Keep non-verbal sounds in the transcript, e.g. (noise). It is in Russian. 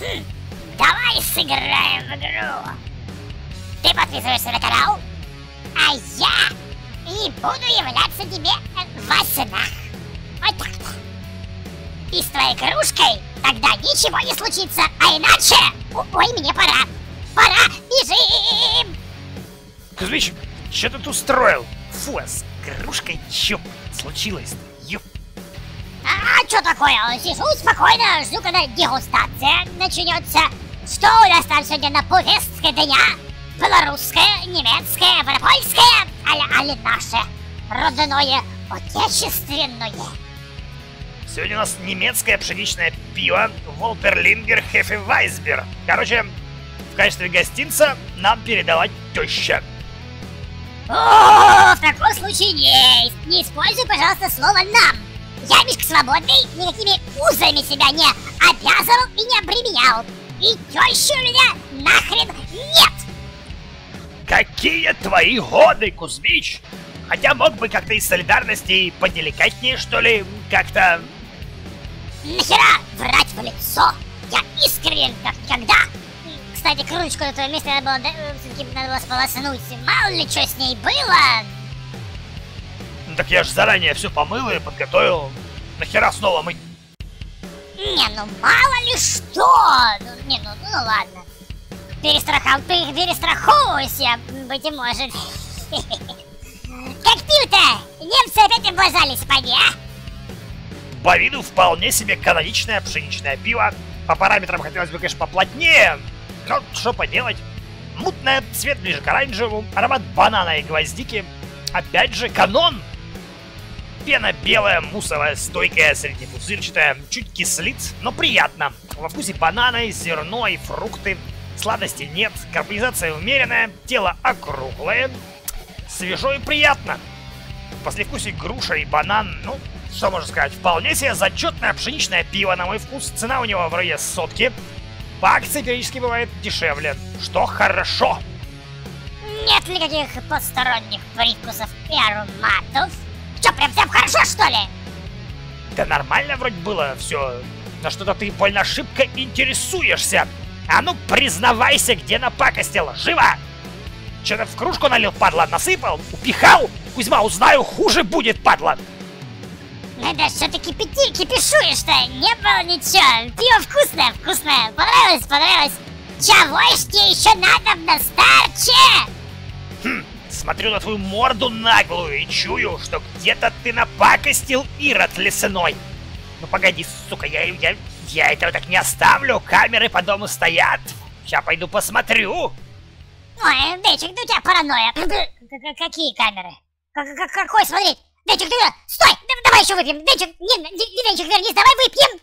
Давай сыграем в игру. Ты подписываешься на канал, а я и буду являться тебе во снах. Вот так-то. И с твоей кружкой тогда ничего не случится, а иначе... Ой, мне пора. Пора, бежим! Кузьмич, что ты тут устроил? Фу, а с кружкой чё случилось? Что такое? Сижу спокойно, жду, когда дегустация начнется. Что у нас там сегодня на повестке дня? Белорусское, немецкое, европейское, али, али наше родное, отечественное. Сегодня у нас немецкое пшеничное пиво Волтерлингер Хефевайсбер. Короче, в качестве гостинца нам передавать теща. О, в таком случае не, не используй, пожалуйста, слово «нам». Свободный, никакими узами себя не обязывал и не обременял. И тещи у меня нахрен нет! Какие твои годы, Кузьмич! Хотя мог бы как-то из солидарности поделикатнее, что ли, как-то... Нахера врать в лицо? Я искренен, как никогда. Кстати, кружечку на твоем месте надо было, э, все-таки надо было сполоснуть. Мало ли что с ней было. Ну, так я же заранее все помыл и подготовил. Нахера снова мыть? Не, ну мало ли что. Ну, не, ну, ну ладно. Перестрахов... пер- Перестраховывайся, быть может. (laughs) Как пил-то? Немцы опять облажались, поди, а? По виду вполне себе каноничное пшеничное пиво. По параметрам хотелось бы, конечно, поплотнее. Но что поделать? Мутное, цвет ближе к оранжевому, аромат банана и гвоздики. Опять же, канон! Пена белая, мусовая, стойкая, среднепузырчатая, чуть кислит, но приятно. Во вкусе бананы, зерно и фрукты. Сладости нет, карбонизация умеренная, тело округлое, свежо и приятно. В послевкусии груша и банан, ну, что можно сказать, вполне себе зачетное пшеничное пиво, на мой вкус. Цена у него в районе сотки. По акции периодически бывает дешевле, что хорошо. Нет никаких посторонних привкусов и ароматов. Что, прям всем хорошо, что ли? Да нормально вроде было все. Но что-то ты больно шибко интересуешься. А ну признавайся, где напакостил. Живо! Что-то в кружку налил, падла, насыпал, упихал. Кузьма, узнаю, хуже будет, падла. Ну да что ты кипяти, кипишуешь-то? Не было ничего. Пиво вкусное, вкусное. Понравилось, понравилось. Чего ж тебе еще надо на старче? Смотрю на твою морду наглую и чую, что где-то ты напакостил, Ирод лесной. Ну погоди, сука, я, я, я этого так не оставлю. Камеры по дому стоят. Сейчас пойду посмотрю. Ой, Денчик, да у тебя паранойя. Какие камеры? Какой смотреть? Денчик, ты... Стой! Да- Давай еще выпьем. Денчик, не, не, Денчик, вернись, давай выпьем.